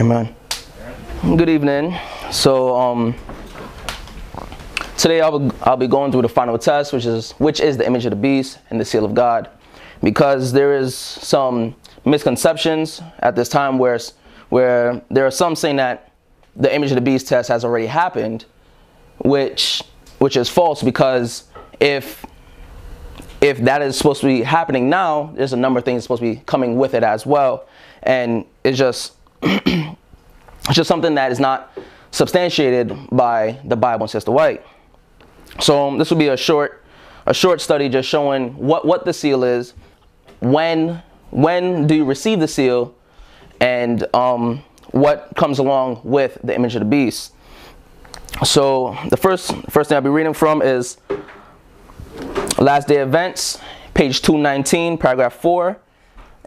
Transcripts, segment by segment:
Amen. Good evening. So um, today I'll, I'll be going through the final test, which is which is the image of the beast and the seal of God, because there is some misconceptions at this time where where there are some saying that the image of the beast test has already happened, which which is false because if if that is supposed to be happening now, there's a number of things supposed to be coming with it as well, and it's just it's just something that is not substantiated by the Bible and Sister White. So um, this will be a short a short study just showing what what the seal is, when when do you receive the seal, and um, what comes along with the image of the beast. So the first first thing I'll be reading from is Last Day Events, page 219, paragraph 4.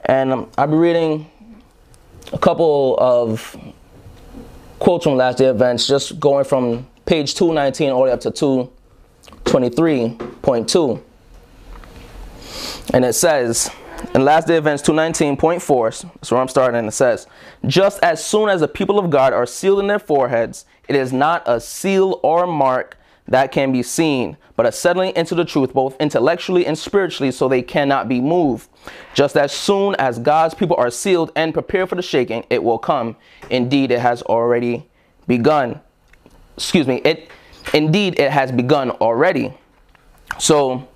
And um, I'll be reading a couple of quotes from Last Day Events, just going from page 219 all the way up to 223.2. And it says, in Last Day Events 219.4, that's where I'm starting, and it says, Just as soon as the people of God are sealed in their foreheads, it is not a seal or mark that can be seen, but a settling into the truth, both intellectually and spiritually, so they cannot be moved. Just as soon as God's people are sealed and prepared for the shaking, it will come. Indeed, it has already begun. Excuse me, it indeed it has begun already. So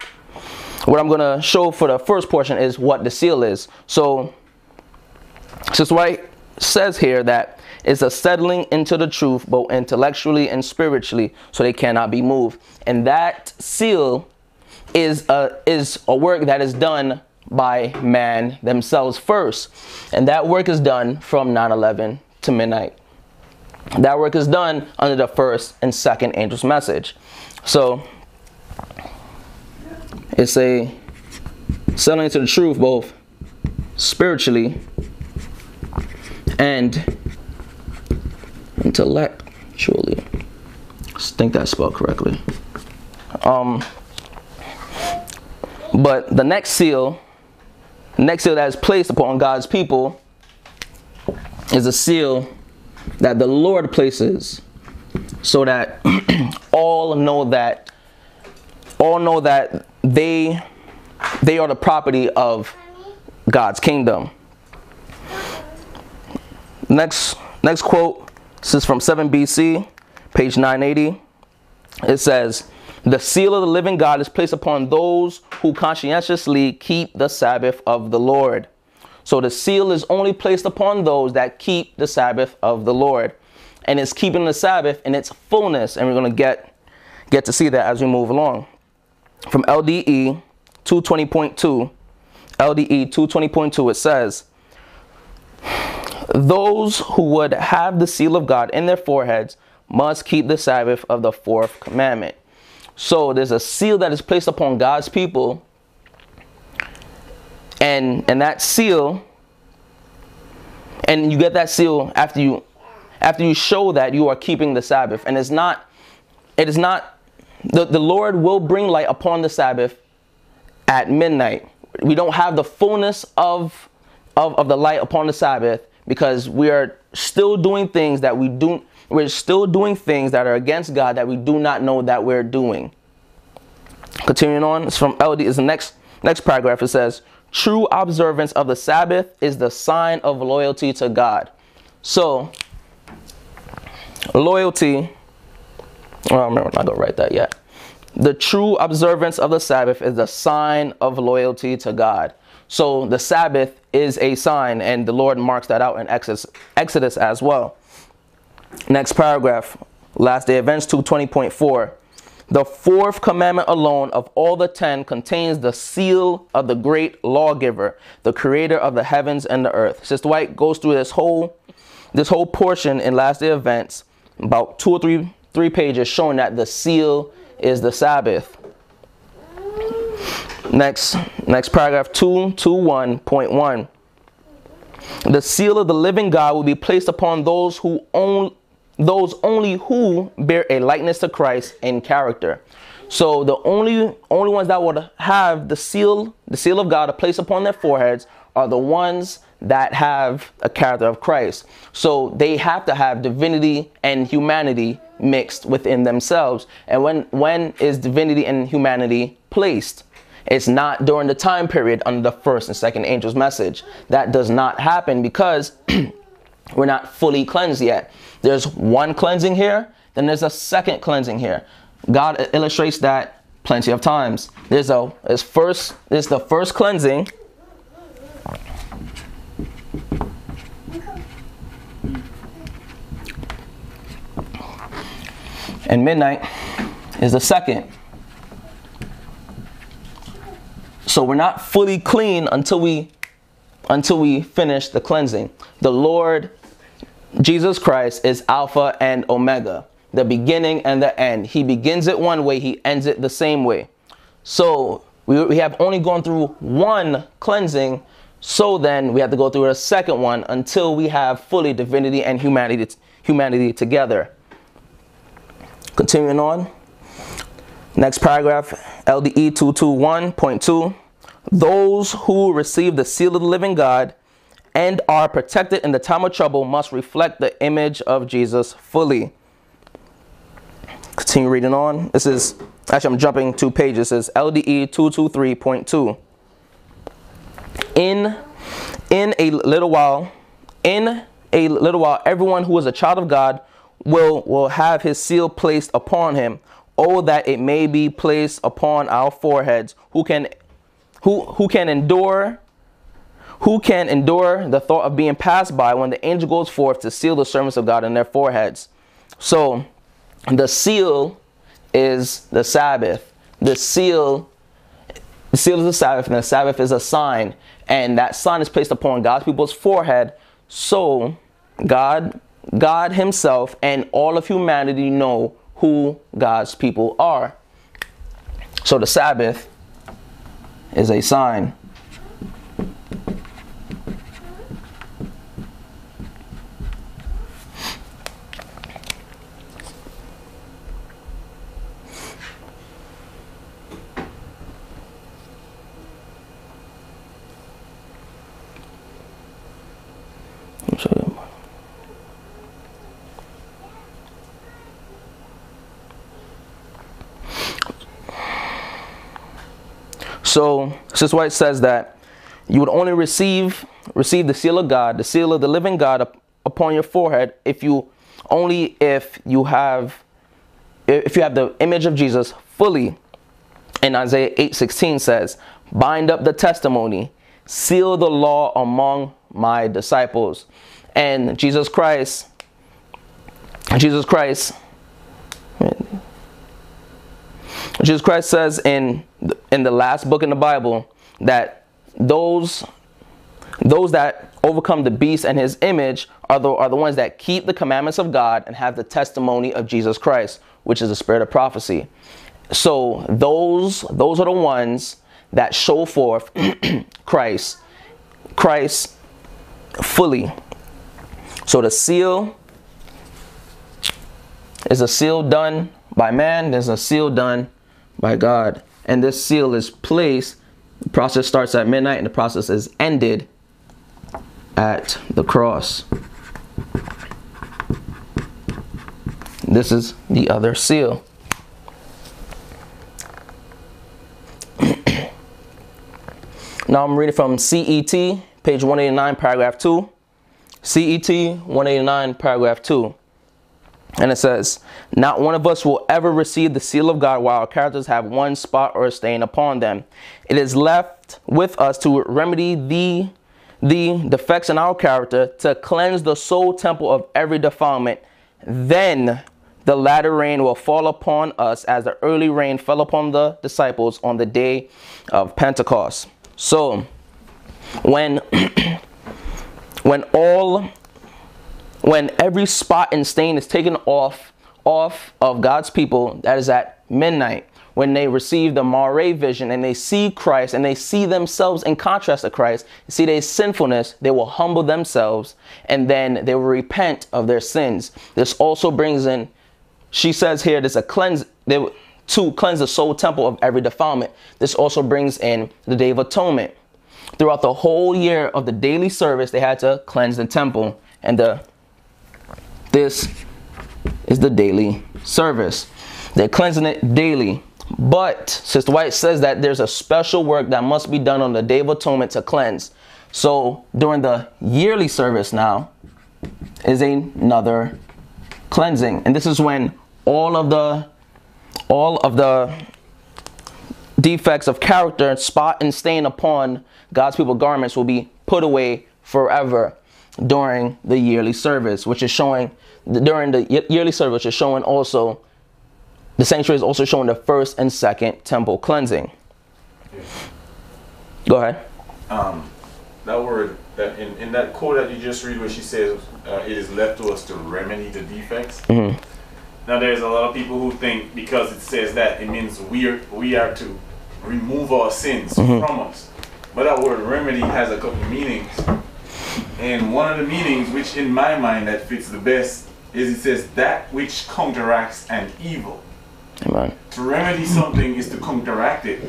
what I'm gonna show for the first portion is what the seal is. So Sister White says here that it's a settling into the truth both intellectually and spiritually so they cannot be moved. And that seal is a is a work that is done by man themselves first. And that work is done from 9-11 to midnight. That work is done under the first and second angel's message. So it's a selling to the truth both spiritually and intellectually. I think that's spelled correctly. Um, but the next seal, the next seal that is placed upon God's people is a seal that the Lord places so that all know that all know that they they are the property of God's kingdom. Next next quote this is from 7 BC, page 980. It says, The seal of the living God is placed upon those who conscientiously keep the Sabbath of the Lord. So the seal is only placed upon those that keep the Sabbath of the Lord. And it's keeping the Sabbath in its fullness. And we're going to get, get to see that as we move along. From LDE 220.2, LDE 220.2, it says, those who would have the seal of God in their foreheads must keep the Sabbath of the fourth commandment. So there's a seal that is placed upon God's people, and and that seal, and you get that seal after you after you show that you are keeping the Sabbath. And it's not, it is not the, the Lord will bring light upon the Sabbath at midnight. We don't have the fullness of of, of the light upon the Sabbath because we are still doing things that we do we're still doing things that are against God that we do not know that we're doing. Continuing on, it's from LD is the next next paragraph. It says, True observance of the Sabbath is the sign of loyalty to God. So loyalty well, I'm not gonna write that yet. The true observance of the Sabbath is the sign of loyalty to God. So the Sabbath is a sign, and the Lord marks that out in Exodus, Exodus as well. Next paragraph, last day events 220.4. The fourth commandment alone of all the ten contains the seal of the great lawgiver, the creator of the heavens and the earth. Sister White goes through this whole this whole portion in last day events, about two or three three pages, showing that the seal is the Sabbath. Next, next paragraph 221.1. The seal of the living God will be placed upon those who own those only who bear a likeness to Christ in character. So the only only ones that would have the seal, the seal of God placed upon their foreheads are the ones that have a character of Christ. So they have to have divinity and humanity mixed within themselves. And when when is divinity and humanity placed? It's not during the time period under the first and second angel's message. That does not happen because we're not fully cleansed yet. There's one cleansing here, then there's a second cleansing here. God illustrates that plenty of times. There's a there's first there's the first cleansing. And midnight is the second. So we're not fully clean until we until we finish the cleansing. The Lord Jesus Christ is Alpha and Omega, the beginning and the end. He begins it one way, he ends it the same way. So we, we have only gone through one cleansing, so then we have to go through a second one until we have fully divinity and humanity, humanity together. Continuing on. Next paragraph, LDE 221.2. Those who receive the seal of the living God and are protected in the time of trouble must reflect the image of Jesus fully. Continue reading on. This is actually I'm jumping two pages. This is LDE 223.2. In in a little while, in a little while, everyone who is a child of God will will have his seal placed upon him. Oh, that it may be placed upon our foreheads, who can who, who can endure who can endure the thought of being passed by when the angel goes forth to seal the servants of God in their foreheads? So, the seal is the Sabbath. The seal, the seal is the Sabbath, and the Sabbath is a sign, and that sign is placed upon God's people's forehead. So, God, God Himself, and all of humanity know who God's people are. So, the Sabbath is a sign. So why it says that you would only receive receive the seal of God, the seal of the living God up, upon your forehead if you only if you have if you have the image of Jesus fully. And Isaiah 8:16 says, "Bind up the testimony, seal the law among my disciples." And Jesus Christ Jesus Christ Jesus Christ says in in the last book in the Bible that those those that overcome the beast and his image are the, are the ones that keep the commandments of God and have the testimony of Jesus Christ, which is the spirit of prophecy. So those those are the ones that show forth Christ Christ fully. So the seal is a seal done by man, there's a seal done by God. And this seal is placed, the process starts at midnight and the process is ended at the cross. This is the other seal. now I'm reading from CET, page 189, paragraph 2. CET 189, paragraph 2. And it says, Not one of us will ever receive the seal of God while our characters have one spot or stain upon them. It is left with us to remedy the, the defects in our character, to cleanse the soul temple of every defilement. Then the latter rain will fall upon us as the early rain fell upon the disciples on the day of Pentecost. So, when when all when every spot and stain is taken off off of God's people, that is at midnight, when they receive the Mareh vision and they see Christ and they see themselves in contrast to Christ, see their sinfulness, they will humble themselves and then they will repent of their sins. This also brings in, she says here, there's a cleanse, they, to cleanse the soul temple of every defilement. This also brings in the Day of Atonement. throughout the whole year of the daily service, they had to cleanse the temple. And the this is the daily service. They're cleansing it daily. But Sister White says that there's a special work that must be done on the Day of Atonement to cleanse. So during the yearly service now is another cleansing. And this is when all of the all of the defects of character, spot and stain upon God's people garments will be put away forever during the yearly service, which is showing during the yearly service, which is showing also the sanctuary is also showing the first and second temple cleansing. Go ahead. Um, that word that in, in that quote that you just read where she says uh, it is left to us to remedy the defects. Mm-hmm. Now there's a lot of people who think because it says that it means we are we are to remove our sins mm-hmm. from us. But that word remedy has a couple meanings. And one of the meanings which in my mind that fits the best is it says that which counteracts an evil. Amen. To remedy something is to counteract it.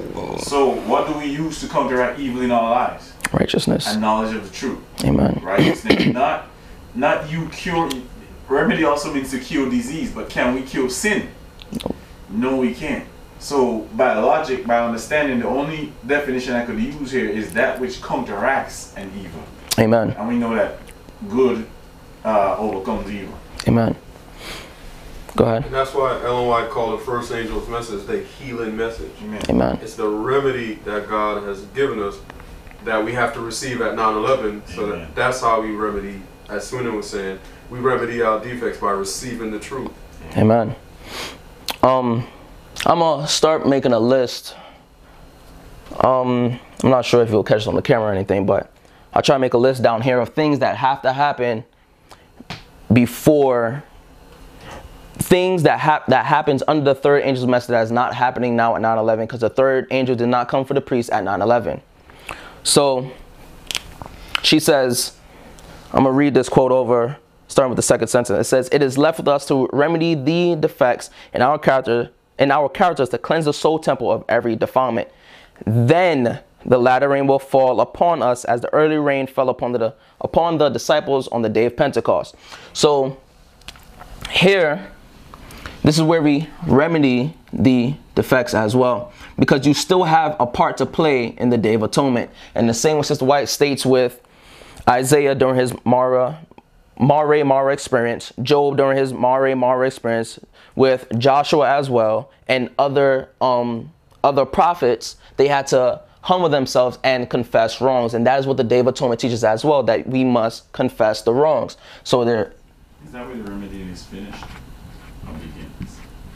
So what do we use to counteract evil in our lives? Righteousness. And knowledge of the truth. Amen. Righteousness. not not you cure remedy also means to cure disease, but can we cure sin? No, no we can't. So by logic, by understanding, the only definition I could use here is that which counteracts an evil. Amen. And we know that good uh, overcomes evil. Amen. Go ahead. And that's why Ellen White called the first angel's message the healing message. Amen. Amen. It's the remedy that God has given us that we have to receive at 9-11 so that that's how we remedy as Swindon was saying we remedy our defects by receiving the truth amen um i'm gonna start making a list um i'm not sure if you'll catch it on the camera or anything but i'll try to make a list down here of things that have to happen before things that hap- that happens under the third angel's message that is not happening now at 9-11 because the third angel did not come for the priest at 9-11 so she says, I'm going to read this quote over, starting with the second sentence. It says, It is left with us to remedy the defects in our character in our characters to cleanse the soul temple of every defilement. Then the latter rain will fall upon us as the early rain fell upon the upon the disciples on the day of Pentecost. So here, this is where we remedy the defects as well because you still have a part to play in the Day of Atonement. And the same with Sister White states with Isaiah during his Mara, Mare Mara experience, Job during his Mare Mara experience, with Joshua as well, and other um, other prophets, they had to humble themselves and confess wrongs. And that is what the Day of Atonement teaches as well, that we must confess the wrongs. So there. Is that where the remedy is finished?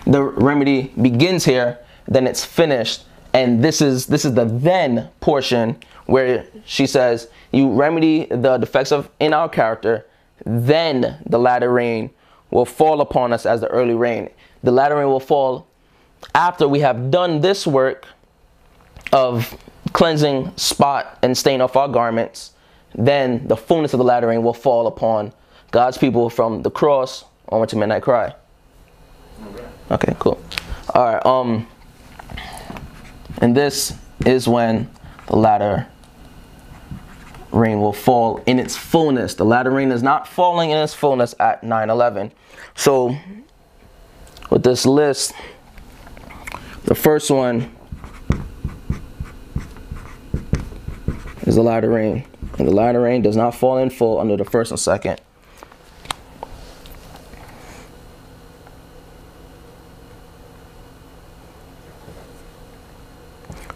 The remedy begins here then it's finished. And this is this is the then portion where she says, "You remedy the defects of in our character, then the latter rain will fall upon us as the early rain. The latter rain will fall after we have done this work of cleansing spot and stain off our garments. Then the fullness of the latter rain will fall upon God's people from the cross onward to midnight cry." Okay. Cool. All right. Um. And this is when the latter rain will fall in its fullness. The latter rain is not falling in its fullness at 9 11. So, with this list, the first one is the latter rain. And the latter rain does not fall in full under the first and second.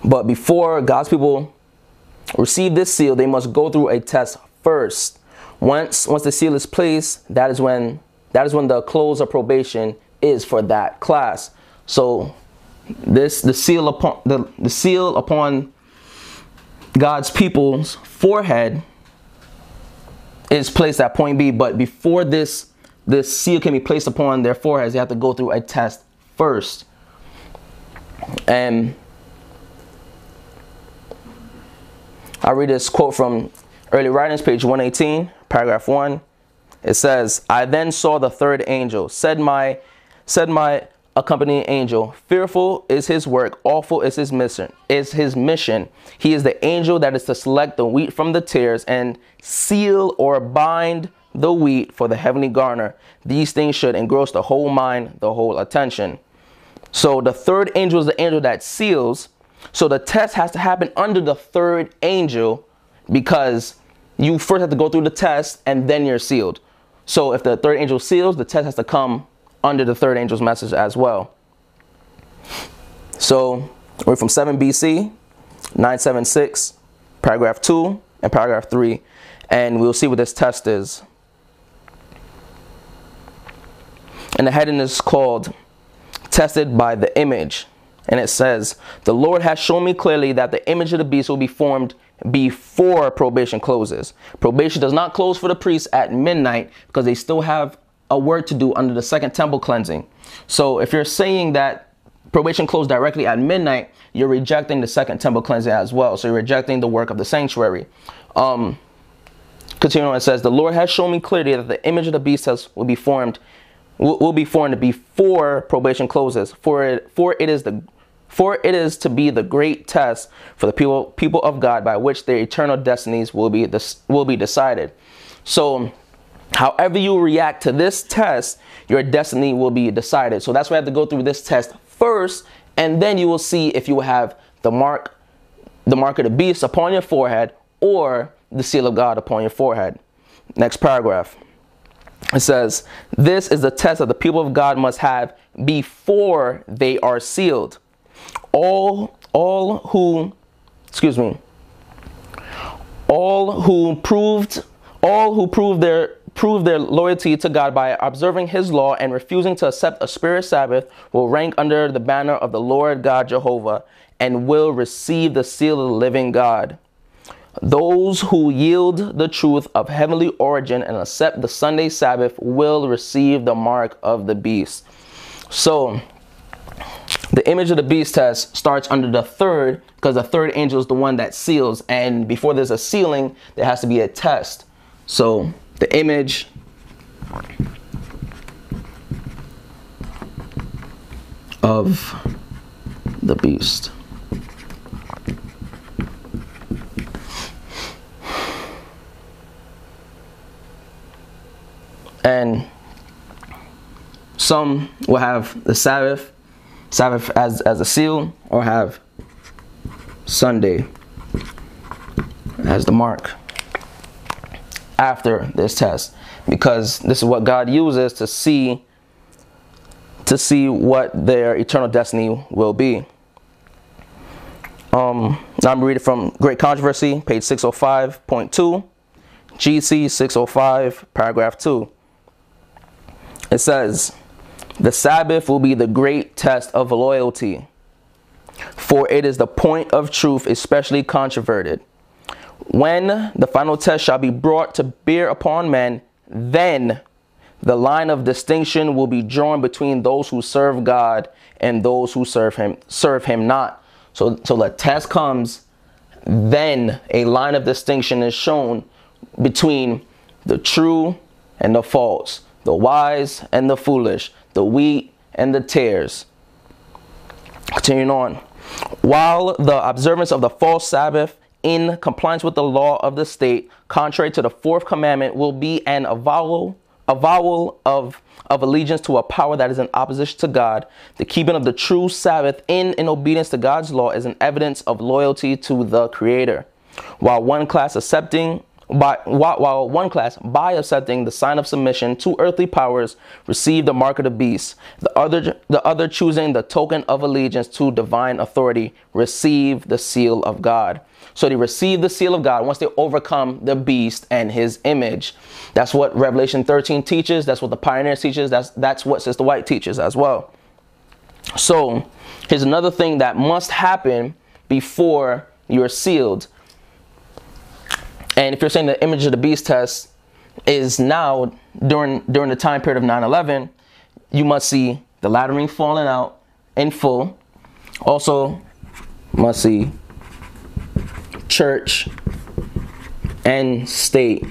But before God's people receive this seal, they must go through a test first. Once once the seal is placed, that is when that is when the close of probation is for that class. So this the seal upon the, the seal upon God's people's forehead is placed at point B, but before this this seal can be placed upon their foreheads, they have to go through a test first. And I'll read this quote from Early Writings, page 118, paragraph 1. It says, I then saw the third angel, said my, said my accompanying angel. Fearful is his work, awful is his mission. Is his mission. He is the angel that is to select the wheat from the tares and seal or bind the wheat for the heavenly garner. These things should engross the whole mind, the whole attention. So the third angel is the angel that seals. So the test has to happen under the third angel because you first have to go through the test and then you're sealed. So if the third angel seals, the test has to come under the third angel's message as well. So we're from 7 BC, 976, paragraph 2, and paragraph 3. And we'll see what this test is. And the heading is called Tested by the Image. And it says, The Lord has shown me clearly that the image of the beast will be formed before probation closes. Probation does not close for the priests at midnight because they still have a work to do under the second temple cleansing. So if you're saying that probation closed directly at midnight, you're rejecting the second temple cleansing as well. So you're rejecting the work of the sanctuary. Um, continuing, on, it says, The Lord has shown me clearly that the image of the beast has, will be formed will, will be formed before probation closes. For it, for it is the for it is to be the great test for the people people of God by which their eternal destinies will be this will be decided. So however you react to this test, your destiny will be decided. So that's why I have to go through this test first, and then you will see if you will have the mark the mark of the beast upon your forehead or the seal of God upon your forehead. Next paragraph. It says, This is the test that the people of God must have before they are sealed. All, all who, excuse me, all who proved, all who proved their prove their loyalty to God by observing his law and refusing to accept a spurious Sabbath will rank under the banner of the Lord God Jehovah and will receive the seal of the living God. Those who yield the truth of heavenly origin and accept the Sunday Sabbath will receive the mark of the beast. So, the image of the beast test starts under the third because the third angel is the one that seals. And before there's a sealing, there has to be a test. So, the image of the beast. and some will have the Sabbath, Sabbath as, as a seal, or have Sunday as the mark after this test because this is what God uses to see to see what their eternal destiny will be. Um, I'm reading from Great Controversy, page 605.2, GC 605, paragraph 2. It says, The Sabbath will be the great test of loyalty, for it is the point of truth, especially controverted. When the final test shall be brought to bear upon men, then the line of distinction will be drawn between those who serve God and those who serve him serve him not. So so the test comes, then a line of distinction is shown between the true and the false the wise and the foolish, the wheat and the tares. Continuing on. While the observance of the false Sabbath in compliance with the law of the state, contrary to the fourth commandment, will be an avowal, avowal of, of allegiance to a power that is in opposition to God. The keeping of the true Sabbath in, in obedience to God's law is an evidence of loyalty to the Creator. While one class accepting by, while one class, by accepting the sign of submission to earthly powers, receive the mark of the beast. The other, the other choosing the token of allegiance to divine authority, receive the seal of God. So they receive the seal of God once they overcome the beast and his image. That's what Revelation 13 teaches. That's what the pioneers teaches. That's that's what Sister White teaches as well. So here's another thing that must happen before you're sealed. And if you're saying the image of the beast test is now during during the time period of 9/11, you must see the latter rain falling out in full. Also, must see church and state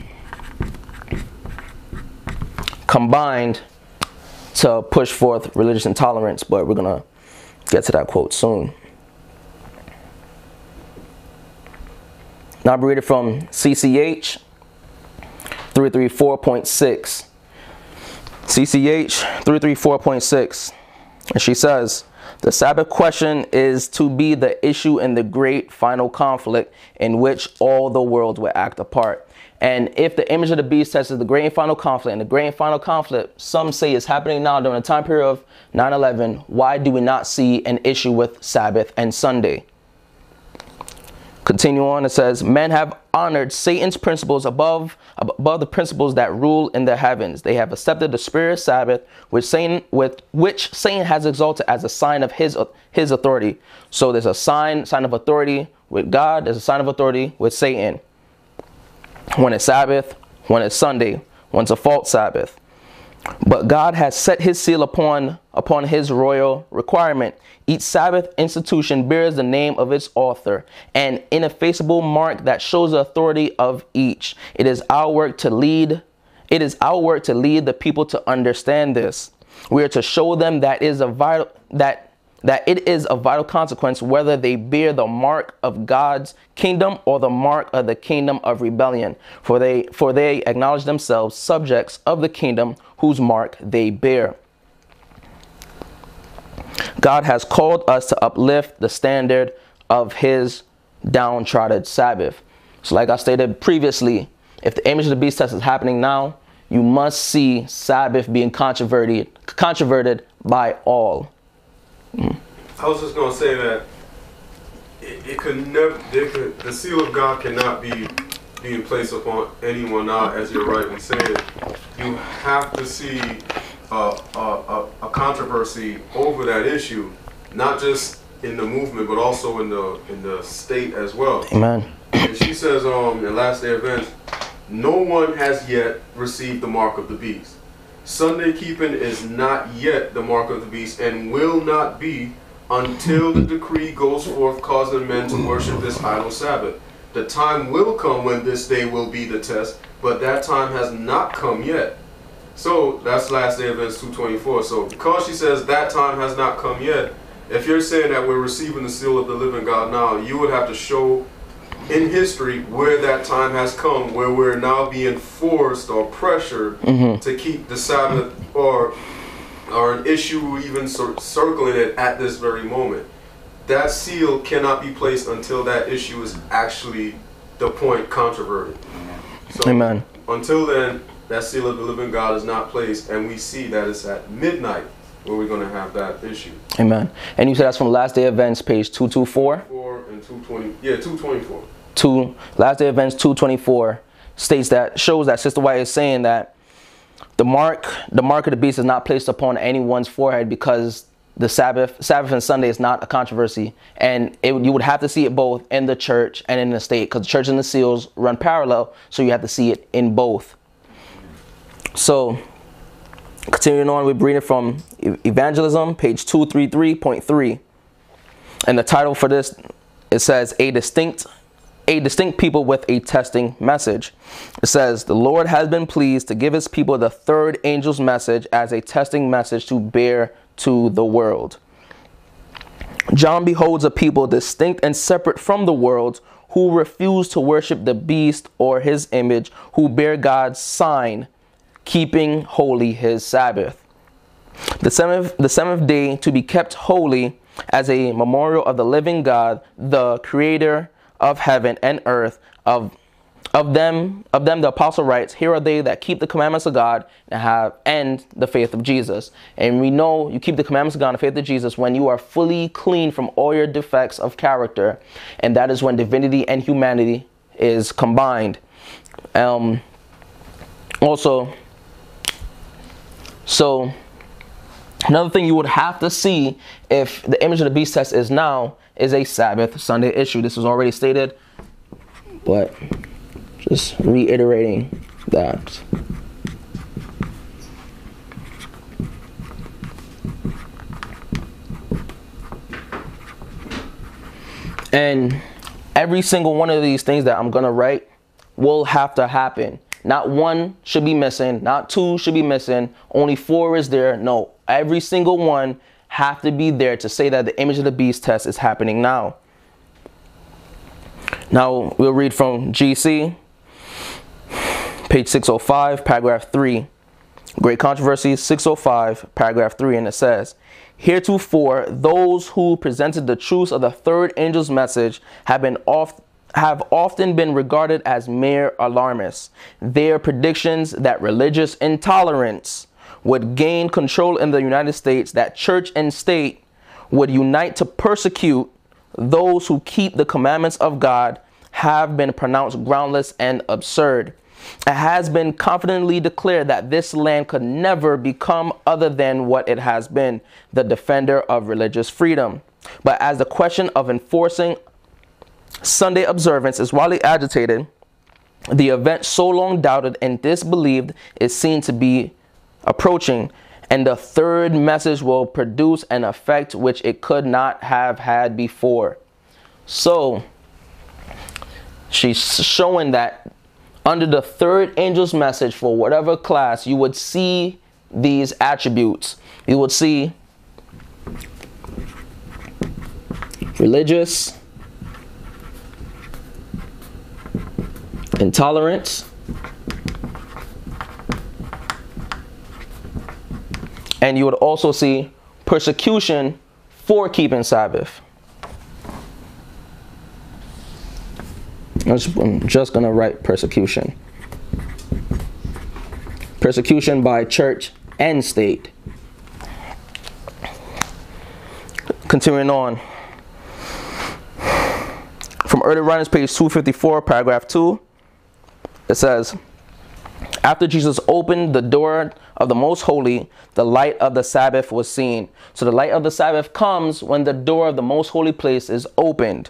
combined to push forth religious intolerance, but we're going to get to that quote soon. Now I'm reading from CCH 334.6. CCH 334.6. And she says, the Sabbath question is to be the issue in the great final conflict in which all the world will act apart. And if the image of the beast is the great final conflict, and the great final conflict, some say is happening now during the time period of 9 11, why do we not see an issue with Sabbath and Sunday? Continue on, it says, Men have honored Satan's principles above, above the principles that rule in the heavens. They have accepted the spurious Sabbath, which Satan, with which Satan has exalted as a sign of his, his authority. So there's a sign, sign of authority with God, there's a sign of authority with Satan. When it's Sabbath, when it's Sunday, when it's a false Sabbath. But God has set his seal upon, upon his royal requirement. Each Sabbath institution bears the name of its author, an ineffaceable mark that shows the authority of each. It is our work to lead. It is our work to lead the people to understand this. We are to show them that is a vital that that it is a vital consequence whether they bear the mark of God's kingdom or the mark of the kingdom of rebellion for they for they acknowledge themselves subjects of the kingdom whose mark they bear. God has called us to uplift the standard of his downtrodden Sabbath. So like I stated previously if the image of the beast test is happening now you must see Sabbath being controverted controverted by all. I was just gonna say that it, it could never, could, the seal of God cannot be being placed upon anyone now, as you're rightly saying. You have to see a, a, a, controversy over that issue, not just in the movement, but also in the in the state as well. Amen. And she says, um, in Last Day Events, no one has yet received the mark of the beast. Sunday keeping is not yet the mark of the beast and will not be until the decree goes forth causing men to worship this idol Sabbath. The time will come when this day will be the test, but that time has not come yet. So that's last day of verse 224. So because she says that time has not come yet, if you're saying that we're receiving the seal of the living God now, you would have to show in history where that time has come, where we're now being forced or pressured mm-hmm. to keep the Sabbath or or an issue even circling it at this very moment. That seal cannot be placed until that issue is actually the point controverted. So Amen. Until then, that seal of the living God is not placed, and we see that it's at midnight where we're going to have that issue. Amen. And you said that's from Last Day Events, page 224? 4 and 220. Yeah, 224. Two, Last Day Events 224 states that, shows that Sister White is saying that the mark, the mark of the beast is not placed upon anyone's forehead because the Sabbath, Sabbath and Sunday is not a controversy, and it, you would have to see it both in the church and in the state because the church and the seals run parallel, so you have to see it in both. So, continuing on, we're reading from Evangelism, page 233.3, and the title for this it says a distinct a distinct people with a testing message. It says, The Lord has been pleased to give his people the third angel's message as a testing message to bear to the world. John beholds a people distinct and separate from the world who refuse to worship the beast or his image, who bear God's sign, keeping holy his Sabbath. The seventh, the seventh day to be kept holy as a memorial of the living God, the creator of heaven and earth of of them of them the apostle writes here are they that keep the commandments of god and have and the faith of jesus and we know you keep the commandments of god and the faith of jesus when you are fully clean from all your defects of character and that is when divinity and humanity is combined um also so another thing you would have to see if the image of the beast test is now is a Sabbath Sunday issue. This was already stated, but just reiterating that. And every single one of these things that I'm to write will have to happen Not one should be missing, not two should be missing, only four is there. No, every single one have to be there to say that the image of the beast test is happening now. Now we'll read from GC, page 605, paragraph 3. Great Controversy 605, paragraph 3, and it says, Heretofore, those who presented the truths of the third angel's message have been oft, have often been regarded as mere alarmists. Their predictions that religious intolerance would gain control in the United States, that church and state would unite to persecute those who keep the commandments of God, have been pronounced groundless and absurd. It has been confidently declared that this land could never become other than what it has been the defender of religious freedom. But as the question of enforcing Sunday observance is widely agitated, the event so long doubted and disbelieved is seen to be approaching, and the third message will produce an effect which it could not have had before. So, she's showing that under the third angel's message for whatever class, you would see these attributes. You would see religious, intolerance, and you would also see persecution for keeping Sabbath. I'm just going to write persecution. Persecution by church and state. Continuing on. From Early Writings, page 254, paragraph 2, it says, After Jesus opened the door of the most holy, the light of the Sabbath was seen. So the light of the Sabbath comes when the door of the most holy place is opened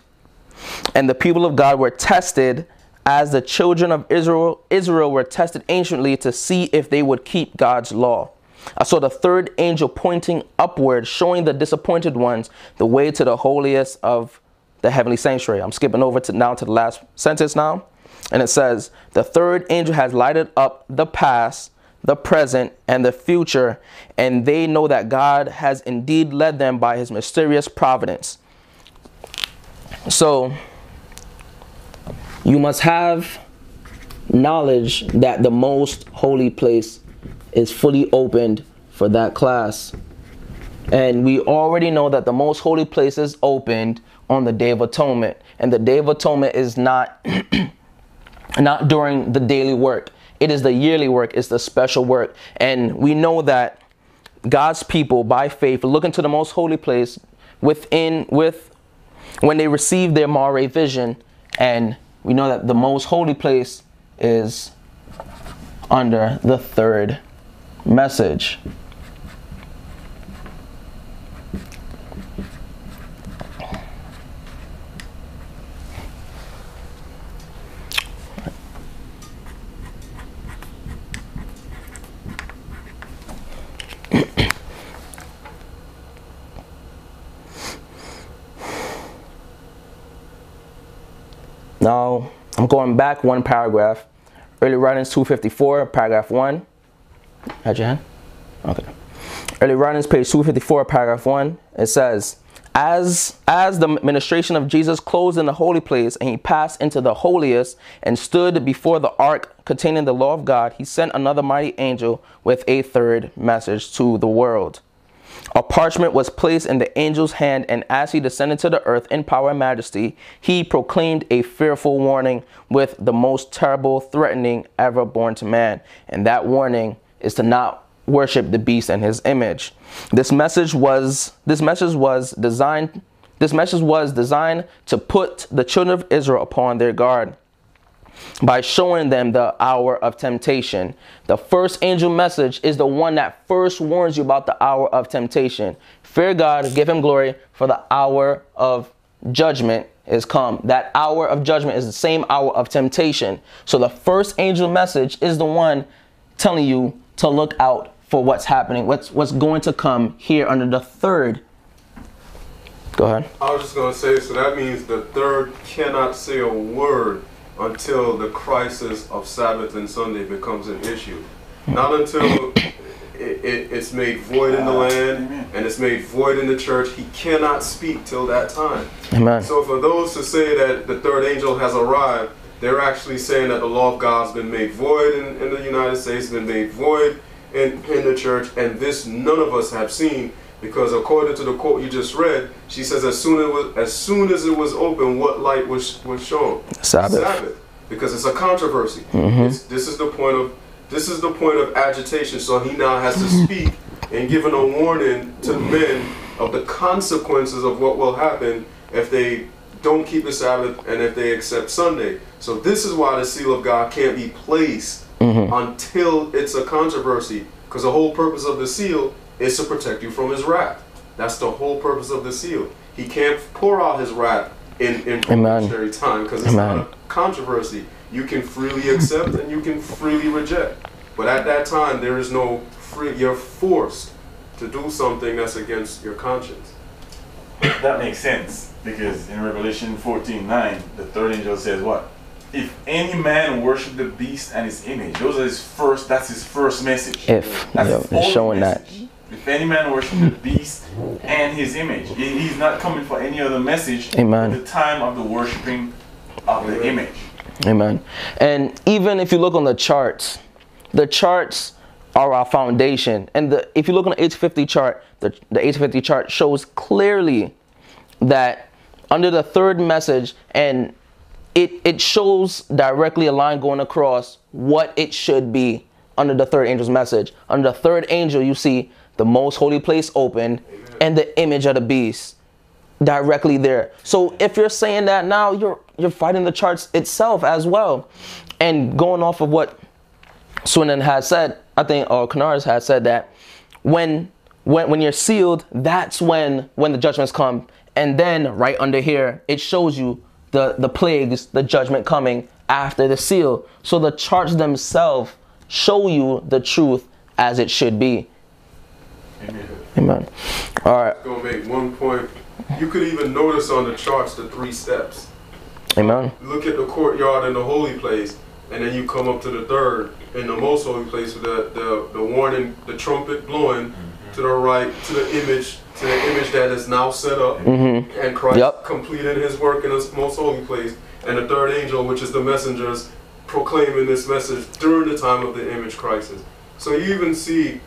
and the people of God were tested as the children of Israel Israel were tested anciently to see if they would keep God's law. I saw the third angel pointing upward, showing the disappointed ones the way to the holiest of the heavenly sanctuary. I'm skipping over to now to the last sentence now. And it says, The third angel has lighted up the past, the present, and the future, and they know that God has indeed led them by his mysterious providence. So, you must have knowledge that the most holy place is fully opened for that class. And we already know that the most holy place is opened on the Day of Atonement. And the Day of Atonement is not not during the daily work. It is the yearly work, it's the special work. And we know that God's people by faith look into the most holy place within with when they receive their Mareh vision, and we know that the most holy place is under the third message. Now, I'm going back one paragraph. Early Writings 254, paragraph 1. Had your hand? Okay. Early Writings, page 254, paragraph 1. It says, as, as the ministration of Jesus closed in the holy place and he passed into the holiest and stood before the ark containing the law of God, he sent another mighty angel with a third message to the world. A parchment was placed in the angel's hand, and as he descended to the earth in power and majesty, he proclaimed a fearful warning with the most terrible threatening ever born to man. And that warning is to not worship the beast and his image. This message was this message was designed this message was designed to put the children of Israel upon their guard by showing them the hour of temptation. The first angel message is the one that first warns you about the hour of temptation. Fear God, give him glory, for the hour of judgment is come. That hour of judgment is the same hour of temptation. So the first angel message is the one telling you to look out for what's happening, what's what's going to come here under the third. Go ahead. I was just gonna say, so that means the third cannot say a word until the crisis of Sabbath and Sunday becomes an issue. Hmm. Not until it, it, it's made void in the ah, land Amen. and it's made void in the church. He cannot speak till that time. Amen. So for those to say that the third angel has arrived, they're actually saying that the law of God's been made void in, in the United States, been made void in, in the church, and this none of us have seen, because according to the quote you just read, she says as soon as it was, as soon as it was open, what light was was shown? Sabbath. Because it's a controversy. Mm-hmm. It's, this is the point of this is the point of agitation. So he now has to speak and giving a warning to men of the consequences of what will happen if they don't keep the Sabbath and if they accept Sunday. So this is why the seal of God can't be placed mm-hmm. until it's a controversy. Because the whole purpose of the seal is to protect you from his wrath. That's the whole purpose of the seal. He can't pour out his wrath in, in Amen. probationary time because it's Amen. not a controversy. You can freely accept and you can freely reject. But at that time, there is no free, you're forced to do something that's against your conscience. That makes sense because in Revelation 14 9, the third angel says, What? If any man worship the beast and his image, those are his first, that's his first message. If, That's yeah, his it's only showing that. If any man worship the beast and his image, he- he's not coming for any other message Amen. at the time of the worshiping of the image. Amen. And even if you look on the charts, the charts are our foundation. And the if you look on the 850 chart, the, the 850 chart shows clearly that under the third message, and it, it shows directly a line going across what it should be under the third angel's message. Under the third angel, you see the most holy place open and the image of the beast directly there. So if you're saying that now, you're you're fighting the charts itself as well. And going off of what Swindon has said, I think or Canaris has said that when when when you're sealed, that's when when the judgments come. And then right under here, it shows you the the plagues, the judgment coming after the seal. So the charts themselves show you the truth as it should be. Amen. Amen. All right. Gonna make one point. You could even notice on the charts the three steps. Amen. Look at the courtyard and the holy place, and then you come up to the third in the most holy place with the, the, the warning, the trumpet blowing mm-hmm. to the right, to the image, to the image that is now set up, mm-hmm. and Christ Yep. completed his work in this most holy place, and the third angel, which is the messengers, proclaiming this message during the time of the image crisis. So you even see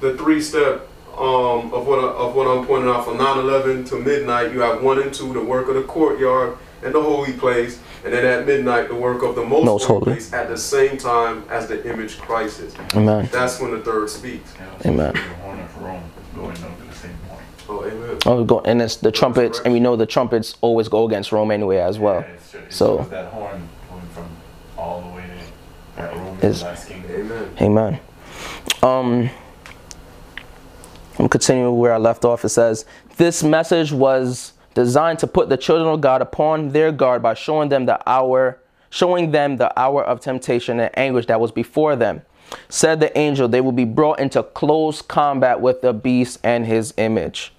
the three step um, of what I, of what I'm pointing out from 9/11 to midnight. You have one and two, the work of the courtyard and the holy place, and then at midnight the work of the most, Most holy, holy. place at the same time as the image crisis. Amen. That's when the third speaks. Amen. The horn of Rome going down the same. Oh, amen. Oh, go, and it's the trumpets, and we know the trumpets always go against Rome anyway as well. Yeah, it's, it So- that horn going from all the way to that Rome Is- is the last kingdom. Amen. Amen. Um, I'm continuing where I left off. It says, This message was designed to put the children of God upon their guard by showing them the hour, showing them the hour of temptation and anguish that was before them. Said the angel, they will be brought into close combat with the beast and his image.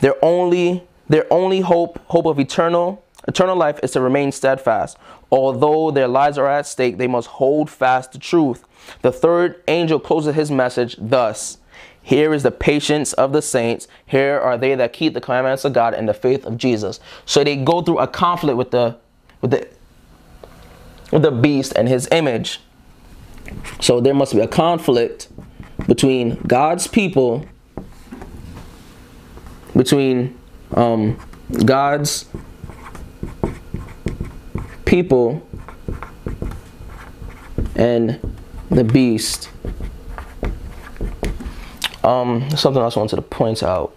Their only their only hope, hope of eternal eternal life is to remain steadfast. Although their lives are at stake, they must hold fast to truth. The third angel closes his message thus Here is the patience of the saints. Here are they that keep the commandments of God and the faith of Jesus. So they go through a conflict with the with the with the beast and his image. So there must be a conflict between God's people, between um, God's people and the beast. Um, something else I wanted to point out.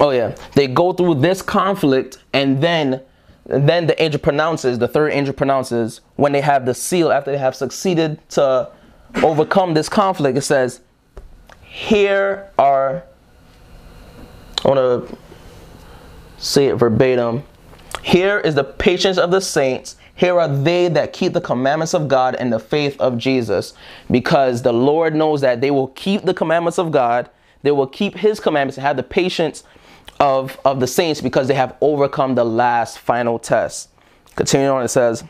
Oh yeah, they go through this conflict and then and then the angel pronounces, the third angel pronounces when they have the seal after they have succeeded to overcome this conflict. It says, "Here are." I want to say it verbatim. Here is the patience of the saints. Here are they that keep the commandments of God and the faith of Jesus, because the Lord knows that they will keep the commandments of God. They will keep His commandments and have the patience of, of the saints because they have overcome the last final test. Continuing on, it says,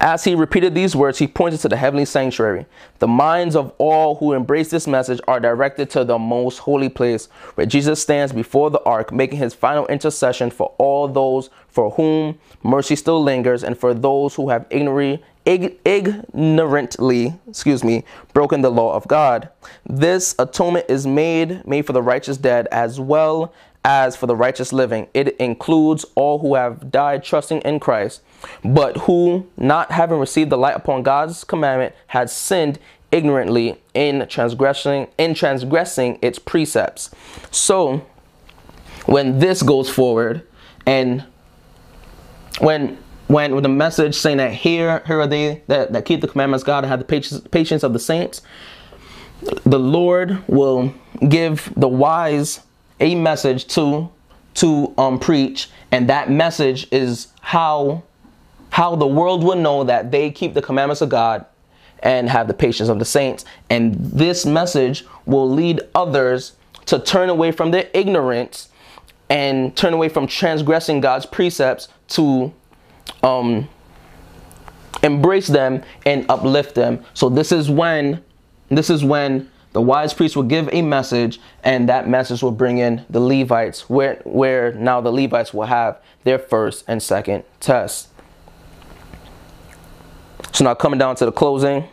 as he repeated these words, he pointed to the heavenly sanctuary. The minds of all who embrace this message are directed to the most holy place, where Jesus stands before the ark, making his final intercession for all those for whom mercy still lingers, and for those who have ignorantly, ignorantly, excuse me, broken the law of God. This atonement is made made for the righteous dead as well as for the righteous living. It includes all who have died trusting in Christ, but who, not having received the light upon God's commandment, had sinned ignorantly in transgressing in transgressing its precepts. So when this goes forward and when when with the message saying that here here are they that, that keep the commandments God and have the patience, patience of the saints, the Lord will give the wise a message to to um, preach, and that message is how how the world will know that they keep the commandments of God and have the patience of the saints. And this message will lead others to turn away from their ignorance and turn away from transgressing God's precepts to um, embrace them and uplift them. So this is when this is when the wise priest will give a message and that message will bring in the Levites where where now the Levites will have their first and second test. So now coming down to the closing.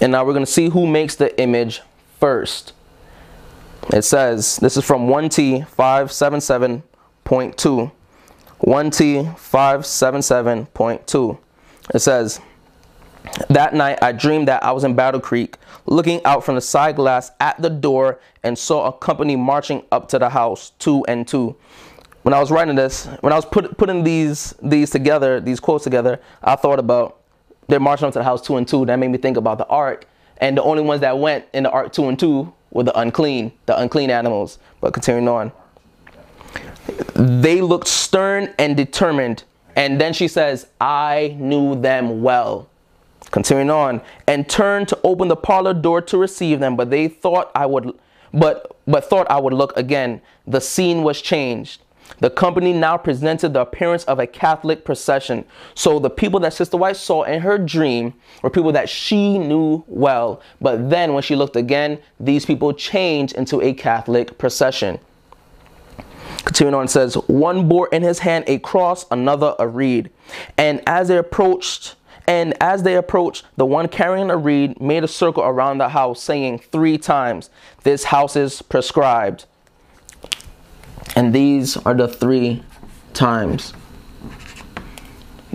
And now we're going to see who makes the image first. It says, this is from 1T 577.2. 1T 577.2. It says, that night, I dreamed that I was in Battle Creek, looking out from the side glass at the door and saw a company marching up to the house, two and two. When I was writing this, when I was put, putting these these together, these quotes together, I thought about they're marching up to the house two and two. That made me think about the ark, and the only ones that went in the ark two and two were the unclean, the unclean animals. But continuing on, they looked stern and determined. And then she says, I knew them well. Continuing on, and turned to open the parlor door to receive them, but they thought I would but but thought I would look again. The scene was changed. The company now presented the appearance of a Catholic procession. So the people that Sister White saw in her dream were people that she knew well. But then when she looked again, these people changed into a Catholic procession. Continuing on, says, One bore in his hand a cross, another a reed. And as they approached, and as they approached, the one carrying a reed made a circle around the house, saying three times, This house is prescribed. And these are the three times.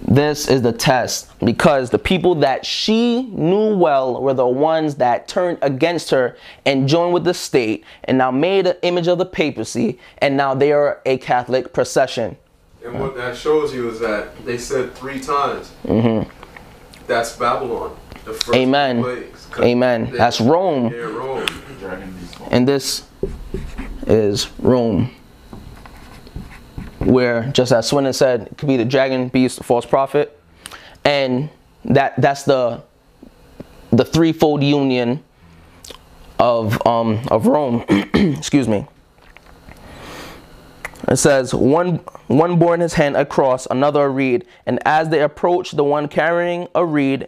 This is the test because the people that she knew well were the ones that turned against her and joined with the state and now made an image of the papacy and now they are a Catholic procession. And what that shows you is that they said three times. Mm-hmm. That's Babylon. The first Amen. Place. Amen. They- That's Rome. Yeah, Rome. And this is Rome. Where, just as Swindon said, it could be the dragon, beast, false prophet. And that that's the the threefold union of um of Rome. Excuse me. It says one one bore in his hand a cross, another a reed, and as they approached the one carrying a reed,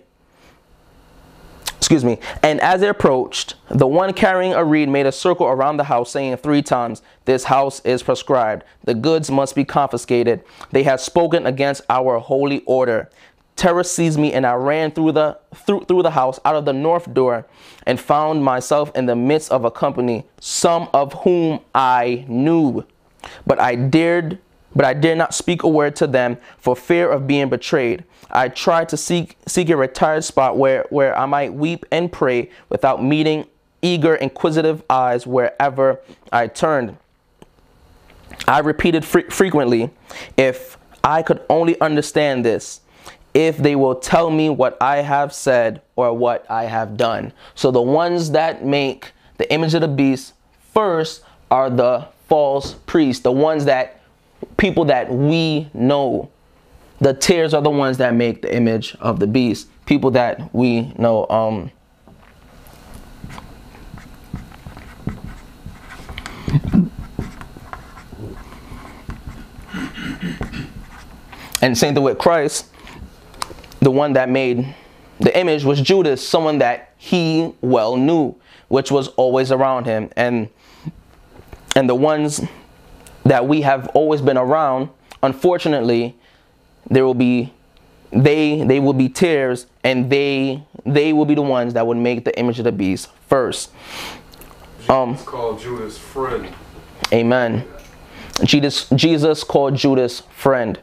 excuse me, and as they approached, the one carrying a reed made a circle around the house, saying three times, This house is prescribed. The goods must be confiscated. They have spoken against our holy order. Terror seized me, and I ran through the through, through the house out of the north door, and found myself in the midst of a company, some of whom I knew. But I dared but I dare not speak a word to them for fear of being betrayed. I tried to seek seek a retired spot where, where I might weep and pray without meeting eager, inquisitive eyes wherever I turned. I repeated fre- frequently, if I could only understand this, if they will tell me what I have said or what I have done. So the ones that make the image of the beast first are the false priests, the ones that people that we know. The tares are the ones that make the image of the beast. People that we know. Um, and same thing with Christ, the one that made the image was Judas, someone that he well knew, which was always around him. And and the ones that we have always been around, unfortunately, there will be they they will be tares and they they will be the ones that would make the image of the beast first. Um, it's called Judas' friend. Amen. Jesus Jesus called Judas friend.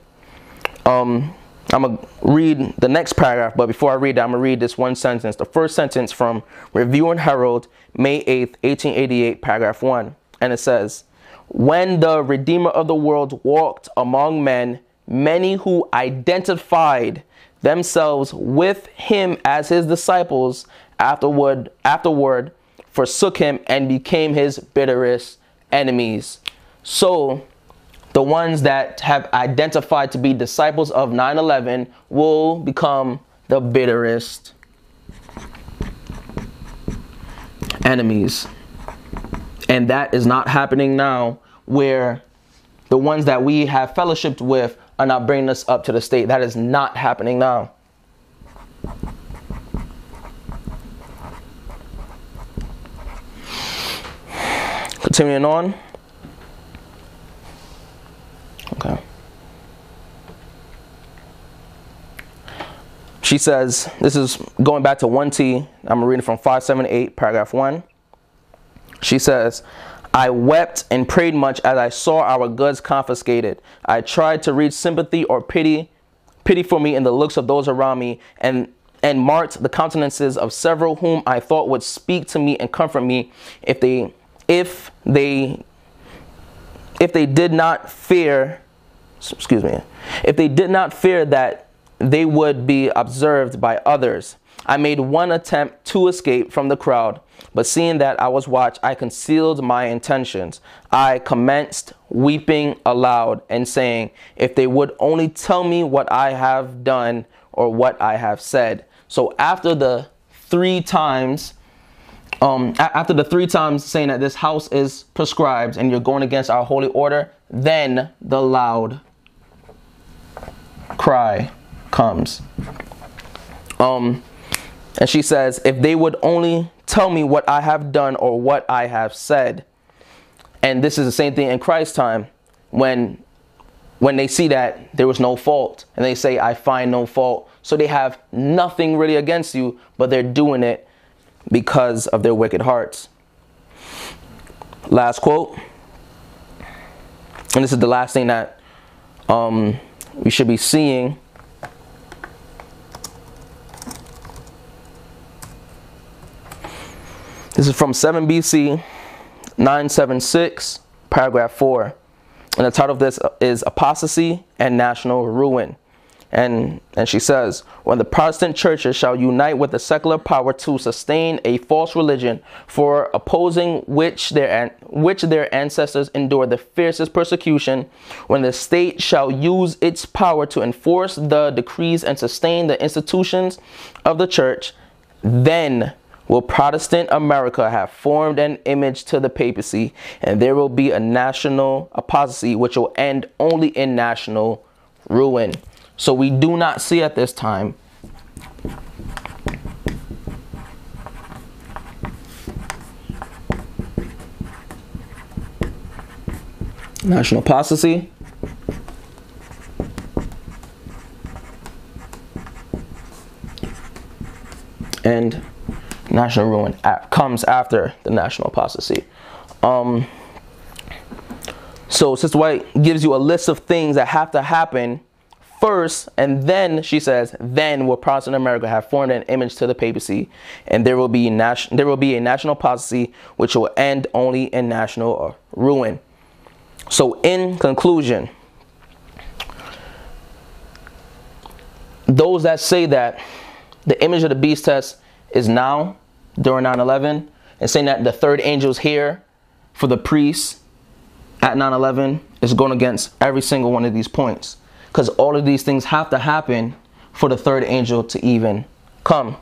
Um, I'm going to read the next paragraph, but before I read that, I'm going to read this one sentence. The first sentence from Review and Herald, May 8th, 1888, paragraph 1. And it says, When the Redeemer of the world walked among men, many who identified themselves with him as his disciples afterward, afterward forsook him and became his bitterest enemies. So, the ones that have identified to be disciples of 9 11 will become the bitterest enemies. And that is not happening now, where the ones that we have fellowshipped with are not bringing us up to the state. That is not happening now. Continuing on. Okay. She says, this is going back to 1T. I'm reading from 578, paragraph 1. She says, I wept and prayed much as I saw our goods confiscated. I tried to read sympathy or pity, pity for me in the looks of those around me, and and marked the countenances of several whom I thought would speak to me and comfort me if they if they if they did not fear excuse me, if they did not fear that they would be observed by others. I made one attempt to escape from the crowd, but seeing that I was watched, I concealed my intentions. I commenced weeping aloud and saying, If they would only tell me what I have done or what I have said. So after the three times, um, after the three times saying that this house is prescribed and you're going against our holy order, then the loud cry comes. Um, and she says, If they would only tell me what I have done or what I have said. And this is the same thing in Christ's time when when they see that there was no fault and they say, I find no fault. So they have nothing really against you, but they're doing it because of their wicked hearts. Last quote. And this is the last thing that um, we should be seeing This is from 7 BC 976, paragraph 4. And the title of this is Apostasy and National Ruin. And, and she says, When the Protestant churches shall unite with the secular power to sustain a false religion, for opposing which their, which their ancestors endured the fiercest persecution, when the state shall use its power to enforce the decrees and sustain the institutions of the church, then will Protestant America have formed an image to the papacy, and there will be a national apostasy which will end only in national ruin. So we do not see at this time national apostasy. And national ruin comes after the national apostasy. Um, so Sister White gives you a list of things that have to happen first, and then she says, then will Protestant America have formed an image to the papacy, and there will be nation, there will be a national apostasy which will end only in national ruin. So, in conclusion, those that say that the image of the beast test is now during 9-11 and saying that the third angel is here for the priests at 9-11 is going against every single one of these points because all of these things have to happen for the third angel to even come.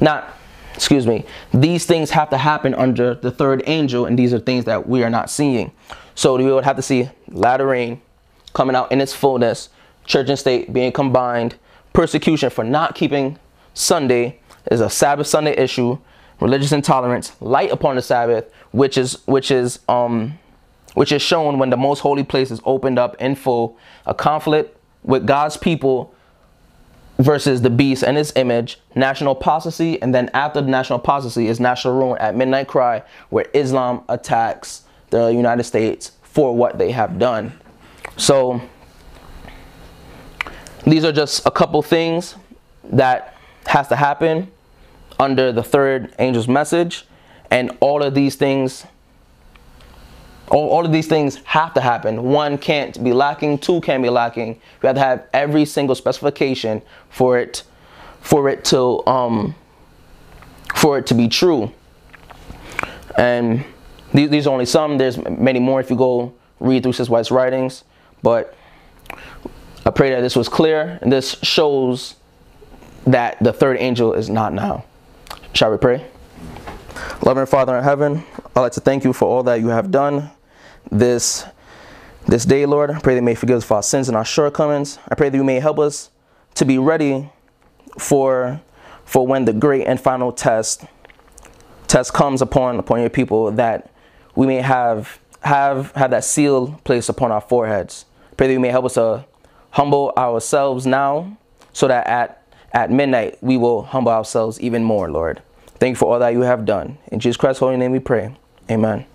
Not, excuse me, these things have to happen under the third angel, and these are things that we are not seeing. So we would have to see latter rain coming out in its fullness, church and state being combined, persecution for not keeping Sunday is a Sabbath Sunday issue, religious intolerance, light upon the Sabbath, which is which is um which is shown when the most holy place is opened up in full, a conflict with God's people versus the beast and his image, national apostasy, and then after the national apostasy is national ruin at midnight cry, where Islam attacks the United States for what they have done. So these are just a couple things that has to happen under the third angel's message, and all of these things all, all of these things have to happen. One can't be lacking, two can't be lacking. You have to have every single specification for it for it to um for it to be true. And these, these are only some. There's many more if you go read through Sis White's writings. But I pray that this was clear and this shows that the third angel is not now. Shall we pray? Loving Father in heaven, I'd like to thank you for all that you have done this this day, Lord. I pray that you may forgive us for our sins and our shortcomings. I pray that you may help us to be ready for for when the great and final test test comes upon upon your people that we may have have have that seal placed upon our foreheads. Pray that you may help us to humble ourselves now so that at at midnight we will humble ourselves even more, Lord. Thank you for all that you have done. In Jesus Christ's holy name we pray. Amen.